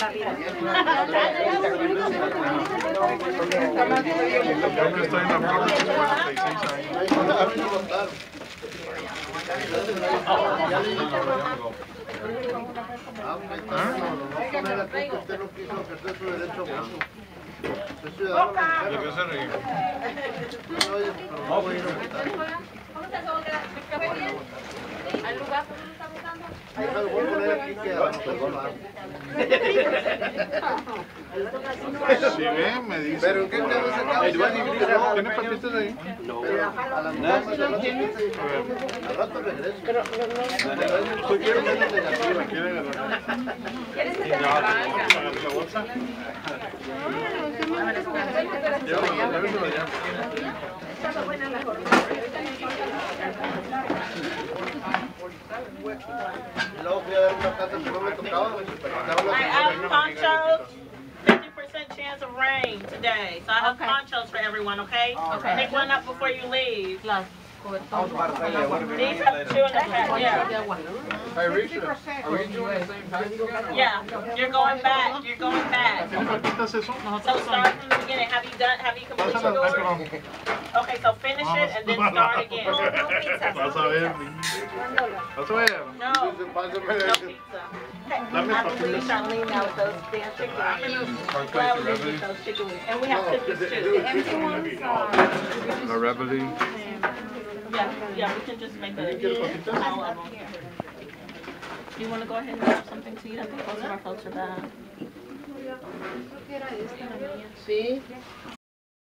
la vida. Yo no estoy en la años. No, ¿Cómo está? ¿Cómo está? ¿Al lugar? ¿Cómo está? Si ven, me dice. ¿Pero qué te vas ¿Tienes ahí? No. Pero no, no. La. Y luego fui a ver una casa que no me tocaba. I have ponchos, fifty percent chance of rain today, so I have Okay. ponchos for everyone, okay? Okay. Pick one up before you leave. Cobertoras. These are two in the pack, yeah. De agua. Hey, Richard, are we doing the same time again? Yeah, you're going back, you're going back. ¿Tiene patitas eso? So start from the beginning, have you done, have you completed Pásala, yours? Okay, so finish it and then start again. Vas a ver. Vas a ver. No, no pizza. Dame I believe papitas. Charlene now with those damn chicken wings. Well, we need those chicken wings, and we have cookies too. La Rebellion. Yeah, yeah, we can just make a, all of them. Do you wanna go ahead and grab something to eat? I think most of our folks are back. Sí.